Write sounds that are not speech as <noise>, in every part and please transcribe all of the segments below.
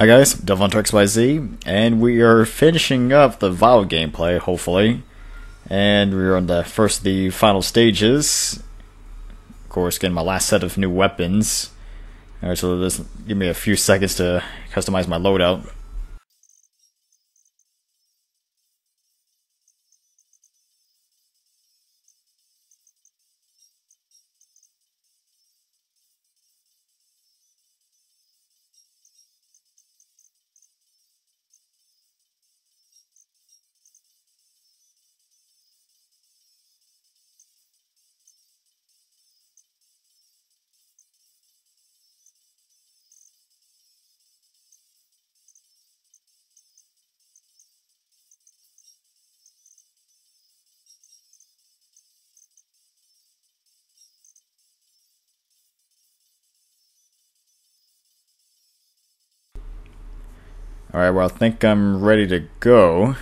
Hi guys, DevonXYZ, and we are finishing up the Vile gameplay, hopefully. And we're on the first of the final stages. Of course, getting my last set of new weapons. Alright, so just give me a few seconds to customize my loadout. Alright, well, I think I'm ready to go.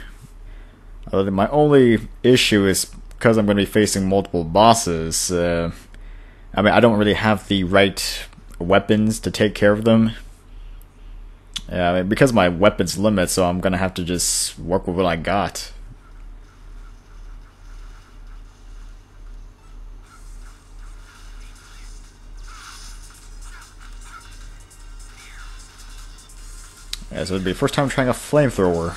My only issue is because I'm going to be facing multiple bosses. Uh, I mean, I don't really have the right weapons to take care of them. Yeah, I mean, because my weapons limit, so I'm going to have to just work with what I got. Yeah, so it'd be the first time trying a flamethrower.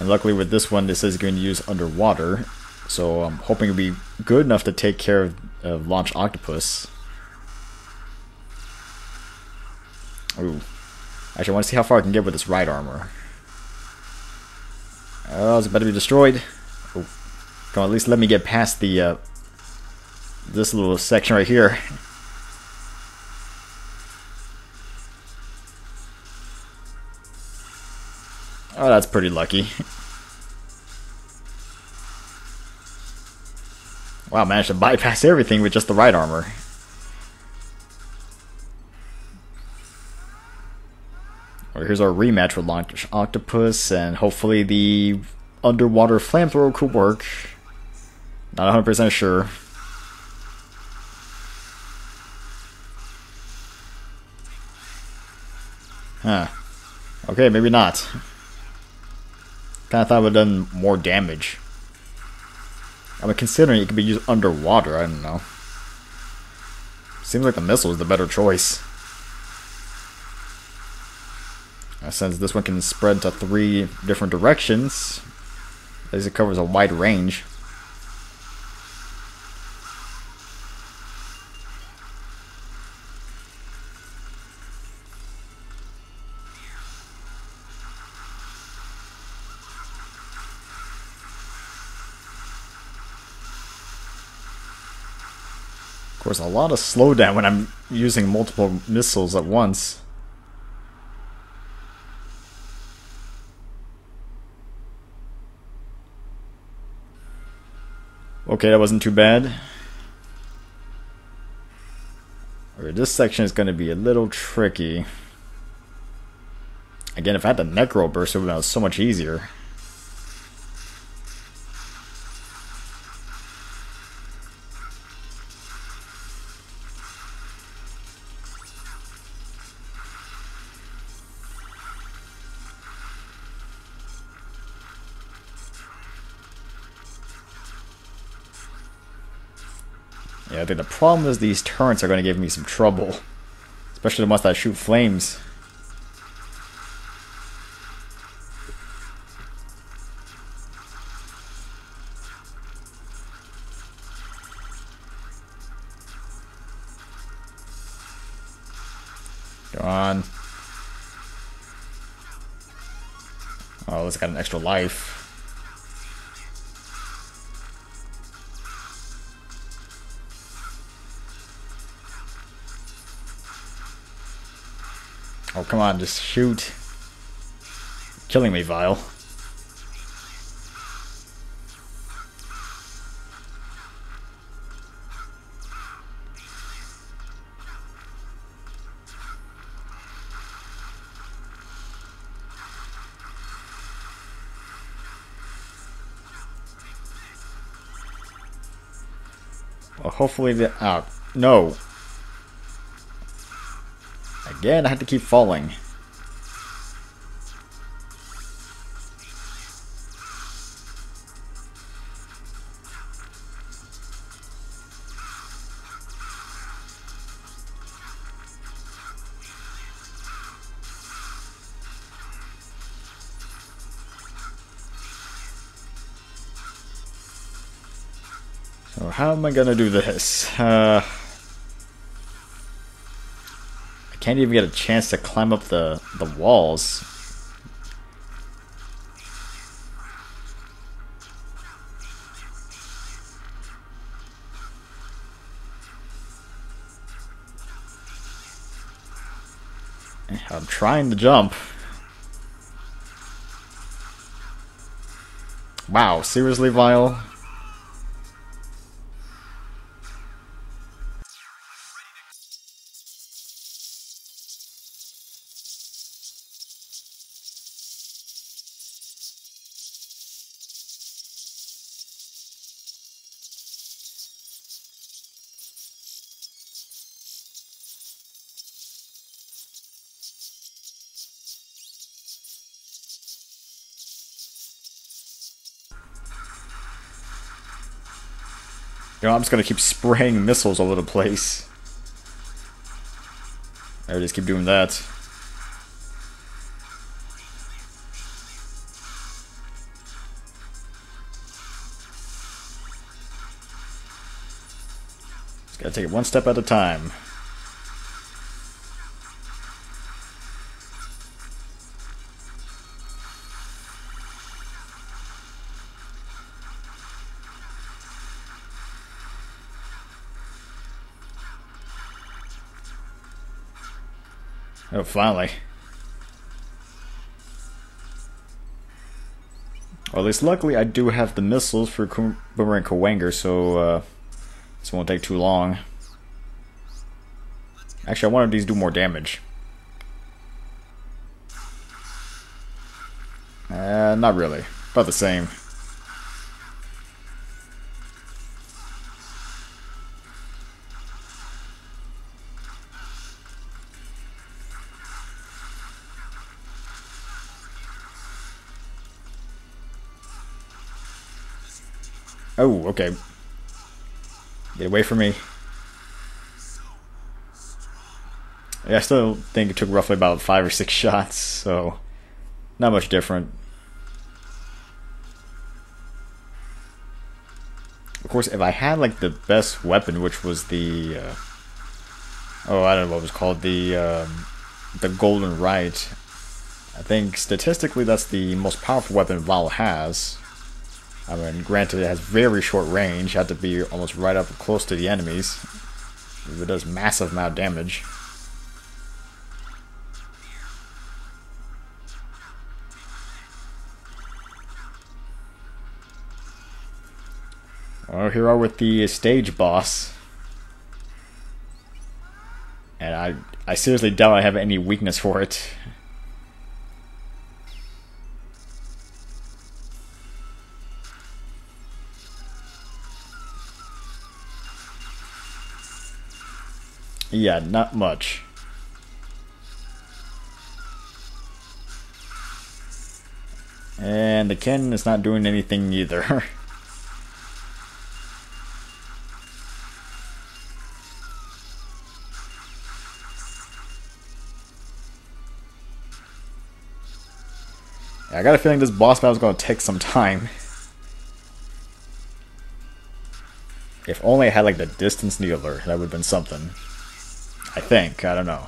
And luckily with this one, this is going to use underwater. So I'm hoping it'll be good enough to take care of, of Launch Octopus. Ooh. Actually, I want to see how far I can get with this ride armor. Oh, it's about to be destroyed. Oh. Come on, at least let me get past the, uh, this little section right here. Oh, that's pretty lucky. wow, managed to bypass everything with just the ride armor. Well, here's our rematch with Octopus, and hopefully the underwater flamethrower could work. Not 100% sure. Huh. Okay, maybe not. Kind of thought it would have done more damage. I mean, considering it could be used underwater, I don't know. Seems like the missile is the better choice. Since this one can spread to three different directions, as it covers a wide range. Course, a lot of slowdown when I'm using multiple missiles at once. Okay, that wasn't too bad. This section is going to be a little tricky. Again, if I had the Necro Burst, it would have been so much easier. The problem is these turrets are going to give me some trouble. Especially the ones that shoot flames. Go on. Oh, it's got an extra life. Come on, just shoot. Killing me, Vile. Well, hopefully the... Oh, no. Again, I had to keep falling. So how am I gonna do this? Uh... can't even get a chance to climb up the, the walls. I'm trying to jump. Wow, seriously, Vile? You know, I'm just gonna keep spraying missiles all over the place. I just keep doing that. Just gotta take it one step at a time. Finally. Or at least luckily I do have the missiles for Boomerang Kuwanger, so uh, this won't take too long. Actually, I wanted these to do more damage. Uh, not really. About the same. Oh, okay. Get away from me. I still think it took roughly about five or six <laughs> shots, so not much different. Of course, if I had like the best weapon, which was the uh, oh, I don't know what was called the um, the Golden Right. I think statistically that's the most powerful weapon Vile has. I mean, granted, it has very short range. Have to be almost right up close to the enemies. It does massive amount of damage. Well, here are with the stage boss. And I, I seriously doubt I have any weakness for it. Yeah, not much. And the cannon is not doing anything either. <laughs> I got a feeling this boss battle is going to take some time. If only I had like the distance needler, that would have been something. I think. I don't know.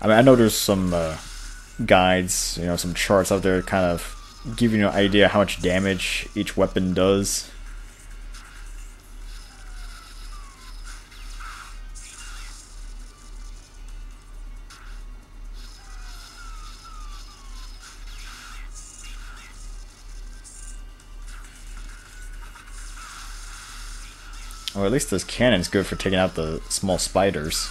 I mean, I know there's some uh, guides, you know, some charts out there kind of giving you an idea how much damage each weapon does. Or at least this cannon's good for taking out the small spiders.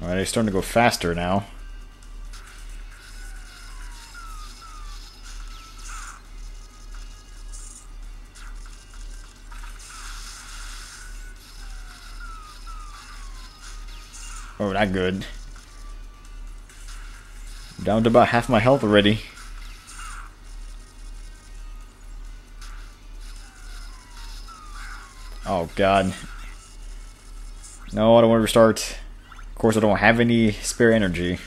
Alright, he's starting to go faster now. good. Down to about half my health already. Oh god. No, I don't want to restart. Of course, I don't have any spare energy.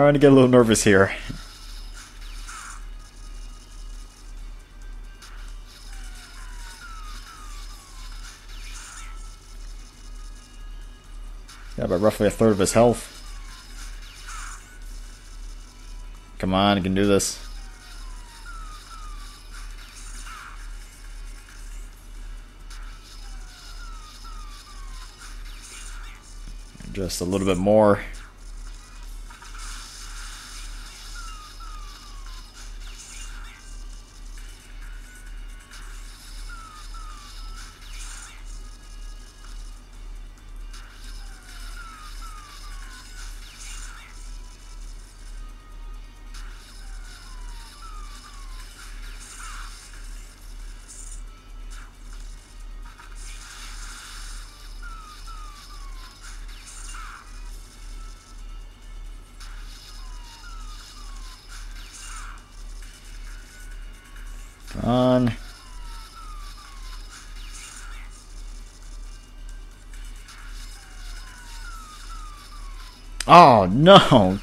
Starting to get a little nervous here. Got about roughly a third of his health. Come on, you can do this. Just a little bit more. Oh, no!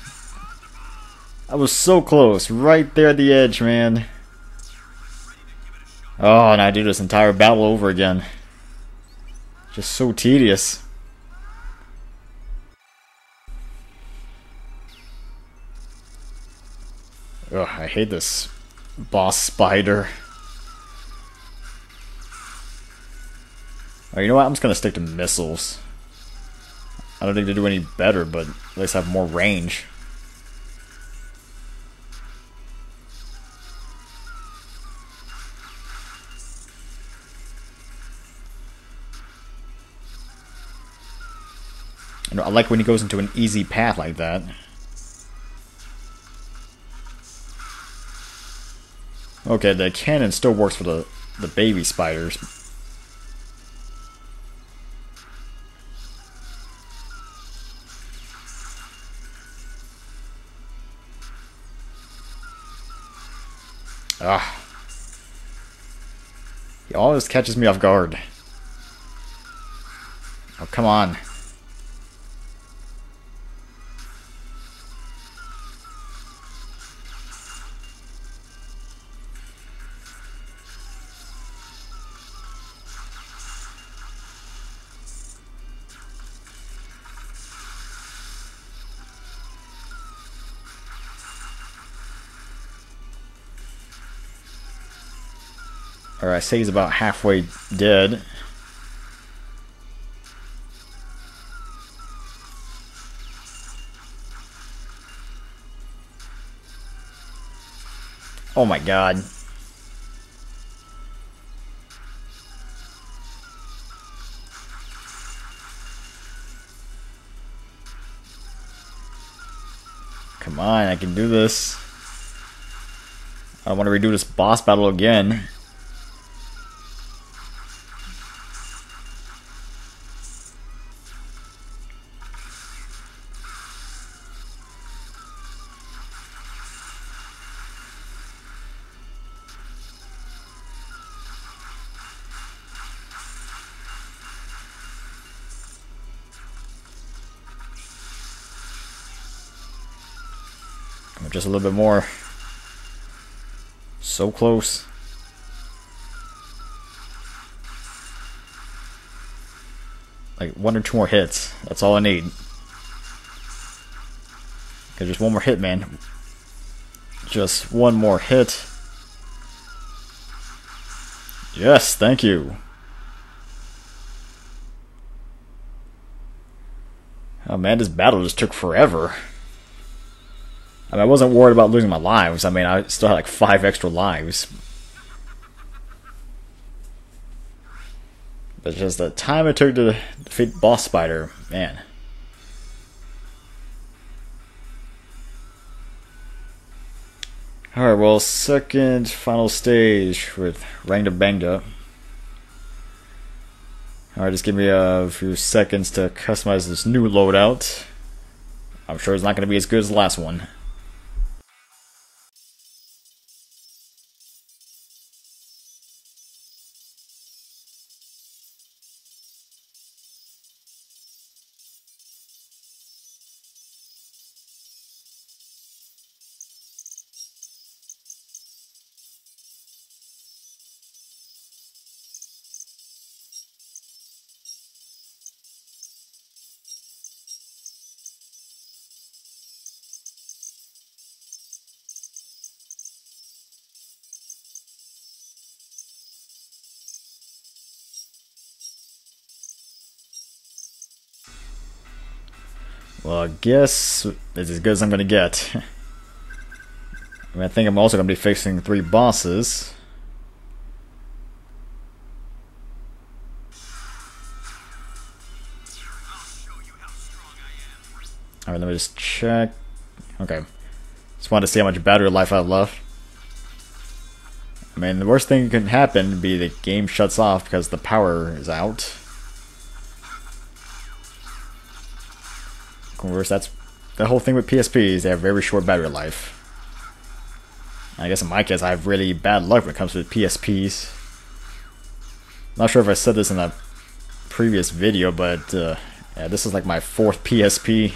I was so close, right there at the edge, man. Oh, and I do this entire battle over again. Just so tedious. Ugh, I hate this boss spider. Oh, you know what? I'm just gonna stick to missiles. I don't think they do any better, but at least have more range. I like when he goes into an easy path like that. Okay, the cannon still works for the, the baby spiders. He always catches me off guard. Oh, come on. Or I say he's about halfway dead. Oh my god. Come on, I can do this. I don't want to redo this boss battle again. Just a little bit more. So close. Like one or two more hits. That's all I need. Okay, just one more hit, man. Just one more hit. Yes, thank you. Oh man, this battle just took forever. I mean, I wasn't worried about losing my lives. I mean, I still had like five extra lives. But just the time it took to defeat Bospider, man. Alright, well, second final stage with Rangda Bangda. Alright, just give me a few seconds to customize this new loadout. I'm sure it's not going to be as good as the last one. Well, I guess it's as good as I'm going to get. I mean, I think I'm also going to be facing three bosses. Alright, let me just check. Okay. Just wanted to see how much battery life I have left. I mean, the worst thing that can happen would be the game shuts off because the power is out. That's the whole thing with PSPs. They have very short battery life. I guess in my case, I have really bad luck when it comes to PSPs. Not sure if I said this in a previous video, but uh, yeah, this is like my fourth PSP.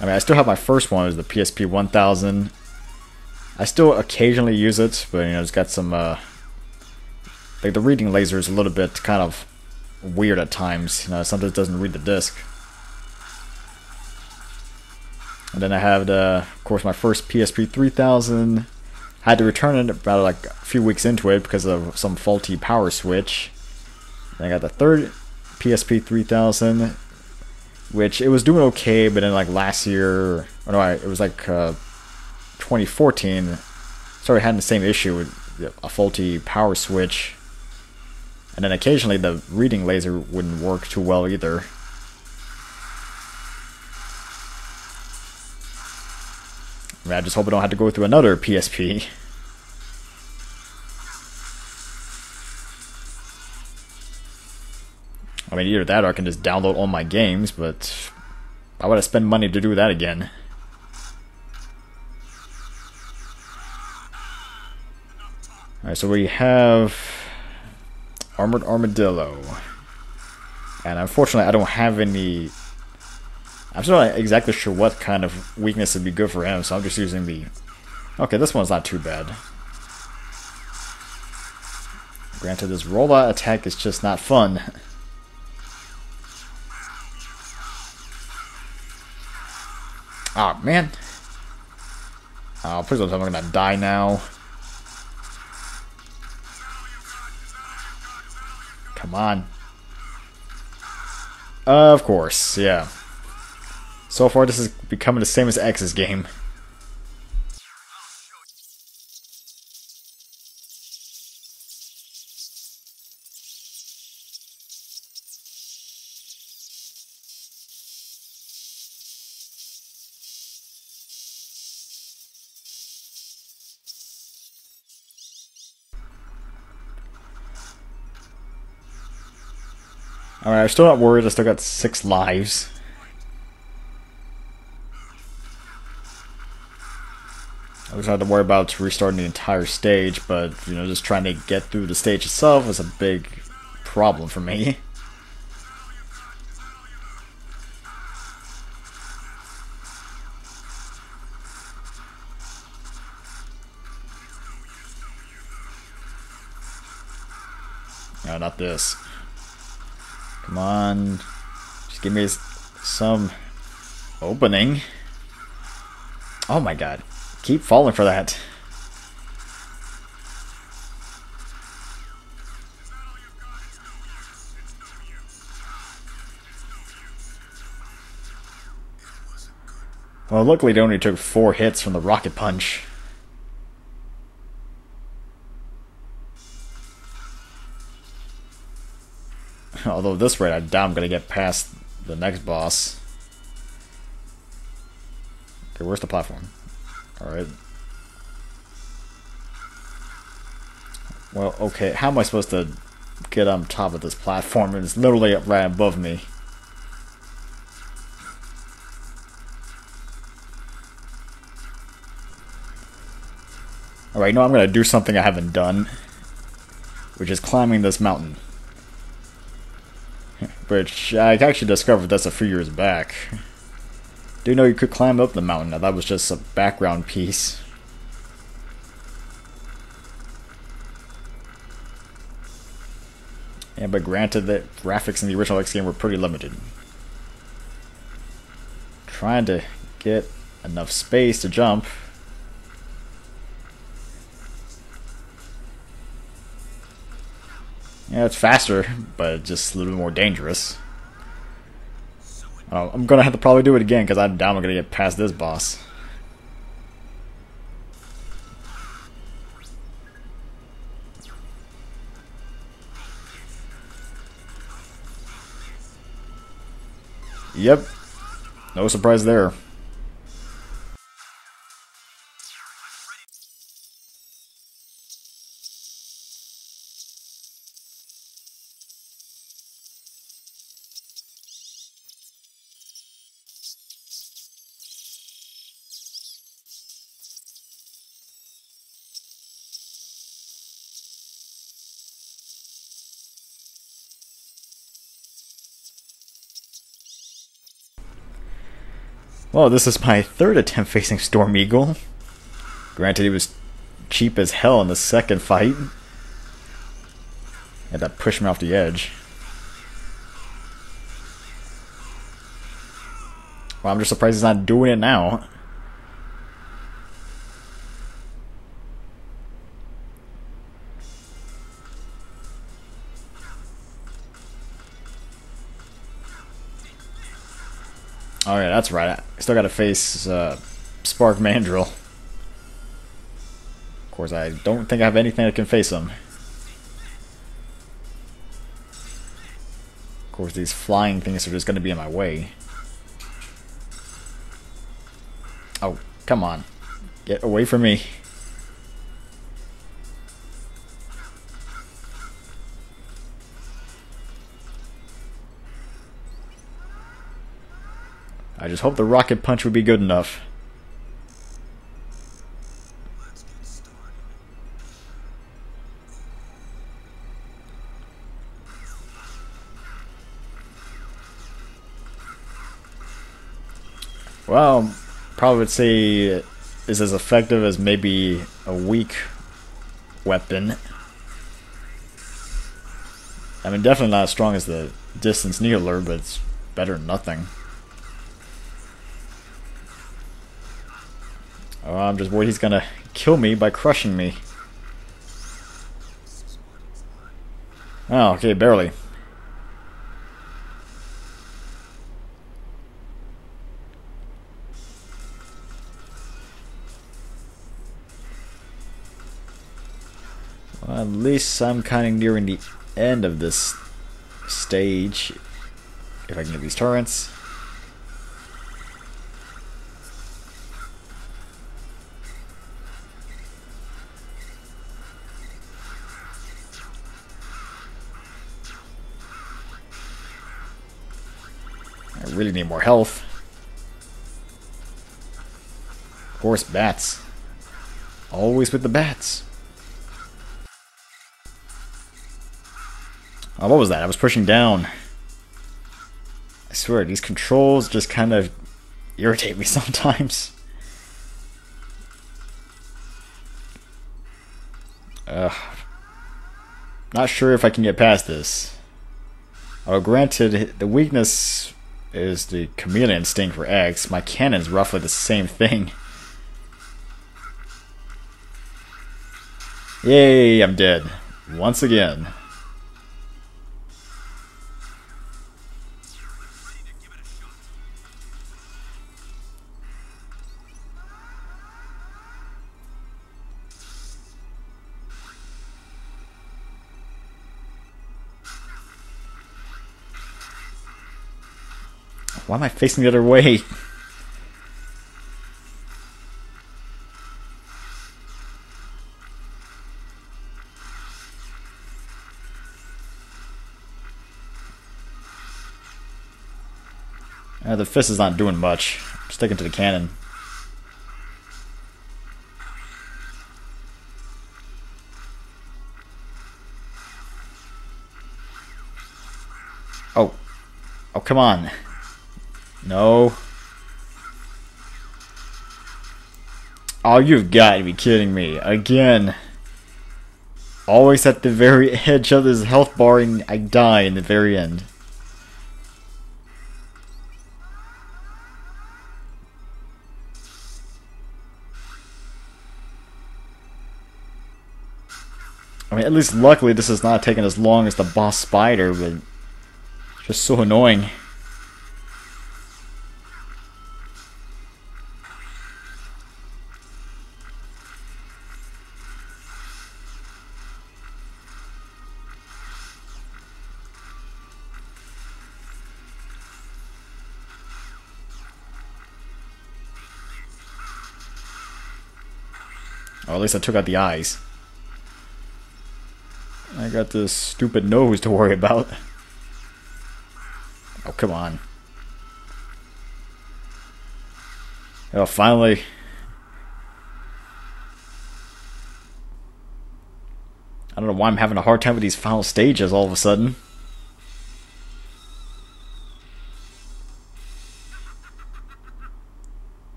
I mean, I still have my first one, is the PSP 1000. I still occasionally use it, but you know, it's got some, uh, like the reading laser is a little bit kind of weird at times. You know, sometimes doesn't read the disc. And then I have, the, of course, my first PSP 3000. I had to return it about like a few weeks into it because of some faulty power switch. Then I got the third PSP 3000, which it was doing okay, but then like last year, or no, it was like uh, 2014, started having the same issue with a faulty power switch and then occasionally the reading laser wouldn't work too well either. I, just hope I don't have to go through another PSP. <laughs> I mean, either that or I can just download all my games, but I would have spent money to do that again. Alright, so we have Armored Armadillo. And unfortunately, I don't have any... I'm still not exactly sure what kind of weakness would be good for him, so I'm just using the... Okay, this one's not too bad. Granted, this rollout attack is just not fun. oh, man. Oh, please don't tell me I'm gonna die now. Come on. Of course, yeah. So far, this is becoming the same as X's game. Alright, I'm still not worried. I still got six lives. I just had to worry about restarting the entire stage, but, you know, just trying to get through the stage itself was a big problem for me. <laughs> No, not this. Come on. Just give me some opening. Oh my god. Keep falling for that. Well, luckily it only took four hits from the rocket punch. <laughs> Although this rate, I doubt I'm going to get past the next boss. Okay, where's the platform? Alright. Well, okay, how am I supposed to get on top of this platform? It's literally right above me. Alright, no, I'm gonna do something I haven't done. Which is climbing this mountain. Which I actually discovered that's a few years back. Do you know you could climb up the mountain? Now that was just a background piece. Yeah, but granted that graphics in the original X game were pretty limited. Trying to get enough space to jump. Yeah, it's faster, but just a little bit more dangerous. Uh, I'm gonna have to probably do it again because I'm down. I'm gonna get past this boss. Yep. No surprise there. Well, this is my third attempt facing Storm Eagle. Granted, he was cheap as hell in the second fight. Had to push me off the edge. Well, I'm just surprised he's not doing it now. That's right. I still got to face uh, Spark Mandrill. Of course, I don't think I have anything that can face him. Of course, these flying things are just going to be in my way. Oh, come on. Get away from me. I just hope the rocket punch would be good enough. Well, probably would say is as effective as maybe a weak weapon. I mean, definitely not as strong as the distance needler, but it's better than nothing. Oh, I'm just worried he's gonna kill me by crushing me. Oh, okay, barely. Well, at least I'm kind of nearing the end of this stage. If I can get these turrets. Really need more health. Of course, bats. Always with the bats. Oh, what was that? I was pushing down. I swear, these controls just kind of irritate me <laughs> sometimes. Ugh. Not sure if I can get past this. Oh, granted, the weakness is the chameleon sting for X. My cannon's roughly the same thing. <laughs> Yay, I'm dead. Once again. Why am I facing the other way? Uh, the fist is not doing much. I'm sticking to the cannon. Oh. Oh, come on. No. Oh, you've got to be kidding me. Again. Always at the very <laughs> edge of this health bar and I die in the very end. I mean, at least luckily this is not taking as long as the boss spider, but just so annoying. Least I took out the eyes. I got this stupid nose to worry about. Oh, come on. Oh, finally. I don't know why I'm having a hard time with these final stages all of a sudden.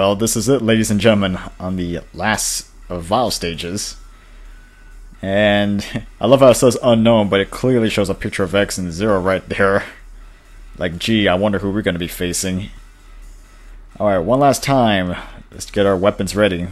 Well, this is it, ladies and gentlemen, on the last of Vile stages. And <laughs> I love how it says unknown, but it clearly shows a picture of X and Zero right there. Like, gee, I wonder who we're going to be facing. Alright, one last time. Let's get our weapons ready.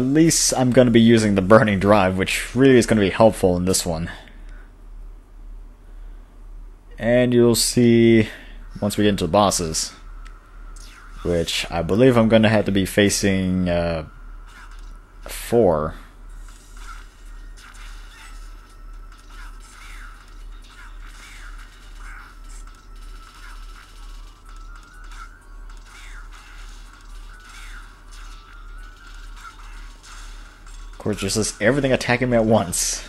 At least I'm going to be using the burning drive, which really is going to be helpful in this one. And you'll see once we get into the bosses, which I believe I'm going to have to be facing uh, four. Course, just everything attacking me at once.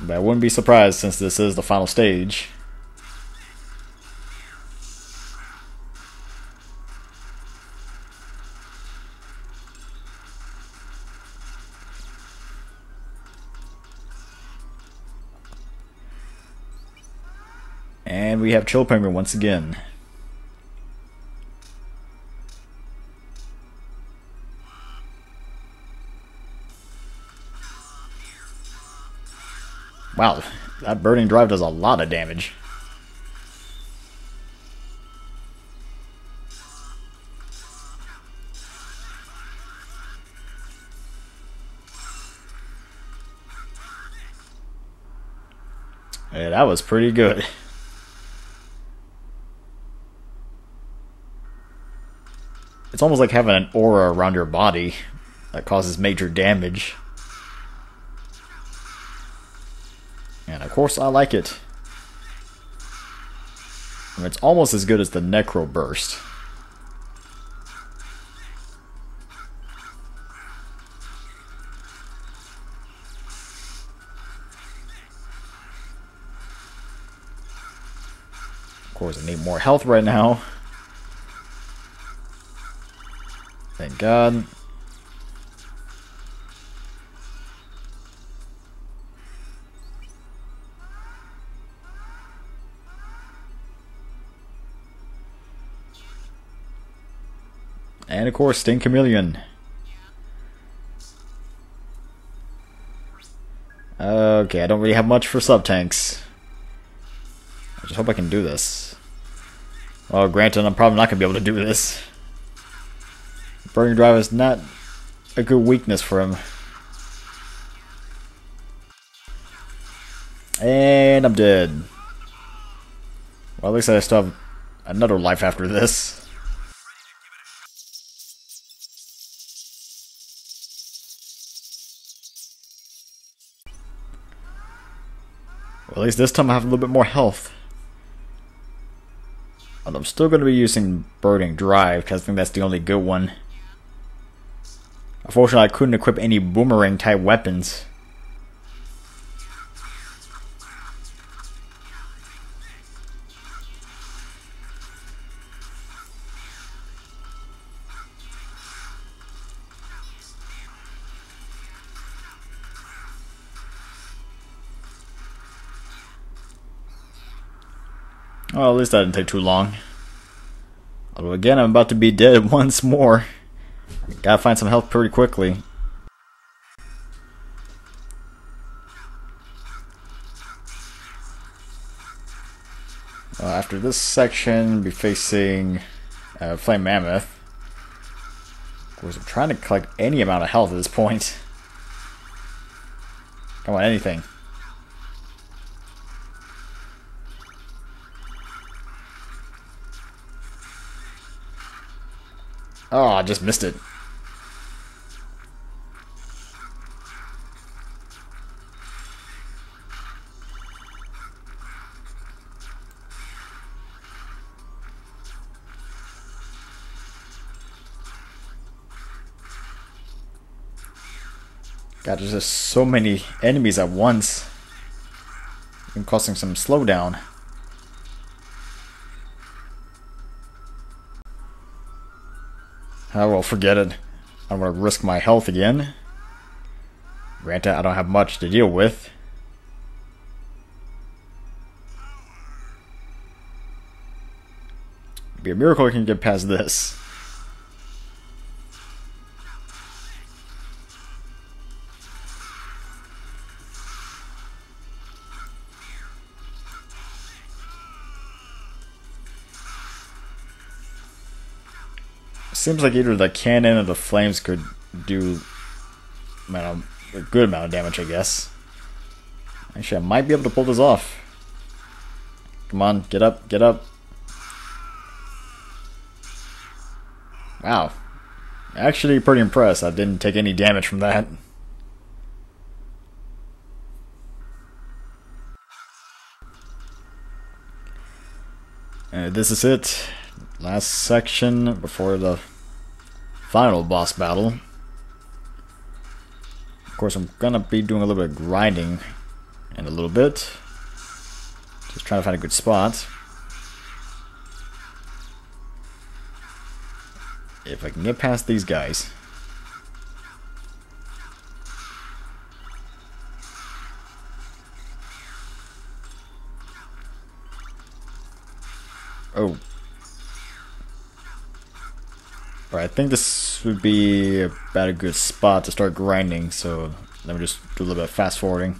But I wouldn't be surprised since this is the final stage. And we have Chill Penguin once again. Wow, that burning drive does a lot of damage. Yeah, that was pretty good. It's almost like having an aura around your body that causes major damage. Course I like it. I mean, it's almost as good as the Necro Burst. Of course I need more health right now. Thank God. And of course, Sting Chameleon. Okay, I don't really have much for sub-tanks. I just hope I can do this. Well, granted, I'm probably not going to be able to do this. Burning Drive is not a good weakness for him. And I'm dead. Well, at least I still have another life after this. At least this time I have a little bit more health. But I'm still going to be using Burning Drive, because I think that's the only good one. Unfortunately, I couldn't equip any boomerang type weapons. Well, at least that didn't take too long. Although again, I'm about to be dead <laughs> once more. Gotta find some health pretty quickly. After this section, be facing uh, Flame Mammoth. Of course, I'm trying to collect any amount of health at this point. Come on, anything. Oh, I just missed it. God, there's just so many enemies at once. Even causing some slowdown. Oh well, forget it. I'm gonna risk my health again. Granted, I don't have much to deal with. It'd be a miracle I can get past this. Seems like either the cannon or the flames could do a good amount of damage, I guess. Actually, I might be able to pull this off. Come on, get up, get up. Wow. Actually, pretty impressed. I didn't take any damage from that. Uh, this is it. Last section before the final boss battle. Of course, I'm gonna be doing a little bit of grinding in a little bit. Just trying to find a good spot. If I can get past these guys. Think this would be about a good spot to start grinding, so let me just do a little bit of fast forwarding.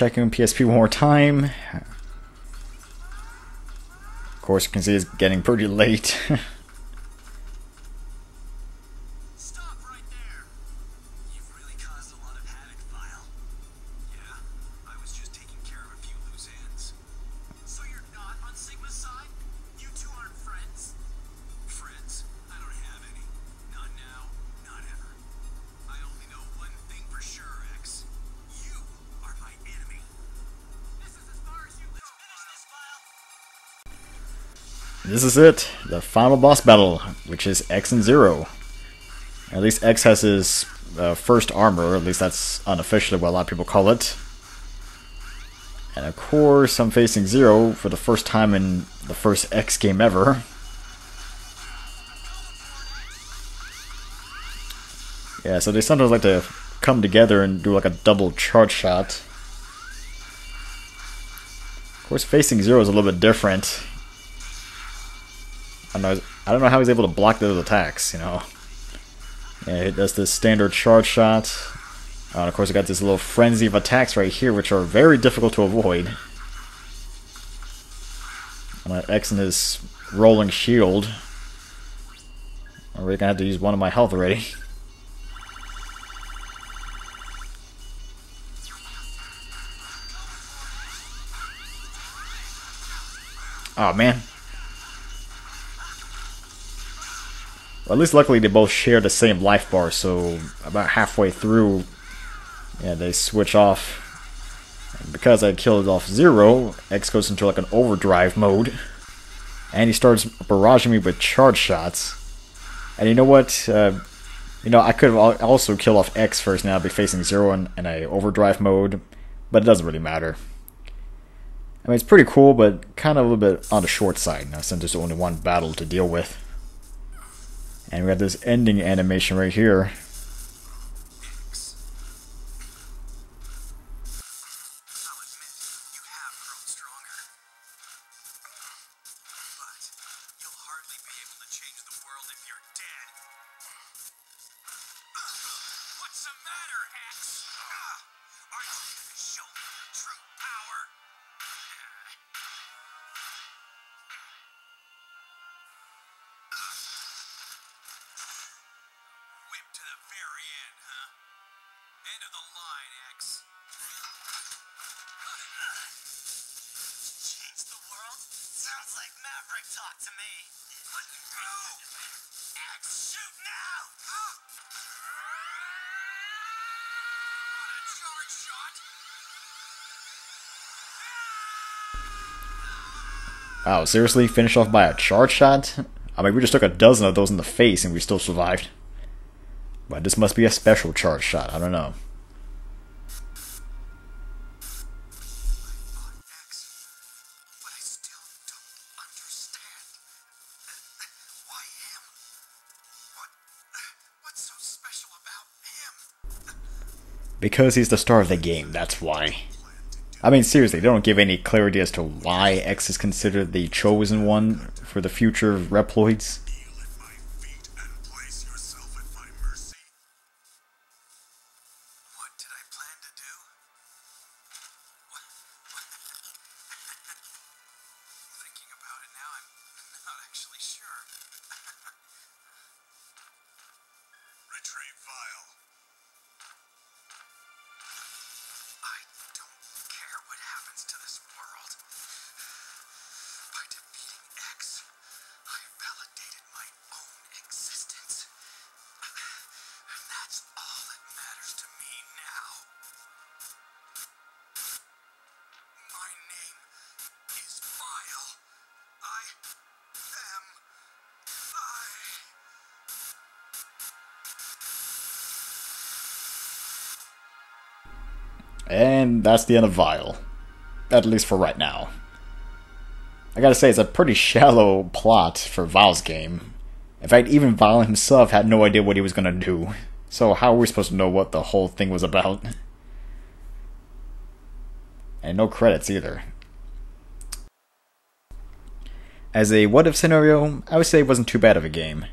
Checking PSP one more time. Of course, you can see it's getting pretty late. <laughs> this is it, the final boss battle, which is X and Zero. At least X has his uh, first armor, at least that's unofficially what a lot of people call it. And of course, I'm facing Zero for the first time in the first X game ever. Yeah, so they sometimes like to come together and do like a double charge shot. Of course, facing Zero is a little bit different. I don't know, how he's able to block those attacks, you know. Yeah, he does this standard charge shot. Uh, and of course, I got this little frenzy of attacks right here, which are very difficult to avoid. I'm gonna X in his rolling shield. I'm really gonna have to use one of my health already. <laughs> Oh man. Well, at least luckily they both share the same life bar, so about halfway through, yeah, they switch off. And because I killed off Zero, X goes into like an overdrive mode. And he starts barraging me with charge shots. And you know what? Uh, you know, I could have also killed off X first now, be facing Zero in, in a overdrive mode, but it doesn't really matter. I mean, it's pretty cool, but kind of a little bit on the short side now, since there's only one battle to deal with. And we got this ending animation right here. End of the line, X. Change the world? Sounds like Maverick talk to me. Let go! X, shoot now! What a charge shot! Wow, seriously? Finish off by a charge shot? I mean, we just took a dozen of those in the face and we still survived. But this must be a special charge shot. I don't know. Because he's the star of the game, that's why. I mean, seriously, they don't give any clarity as to why X is considered the chosen one for the future Reploids. And that's the end of Vile. At least for right now. I gotta say, it's a pretty shallow plot for Vile's game. In fact, even Vile himself had no idea what he was gonna do. So how are we supposed to know what the whole thing was about? And no credits either. As a what if scenario, I would say it wasn't too bad of a game.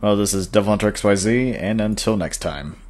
Well, this is Devil Hunter XYZ, and until next time.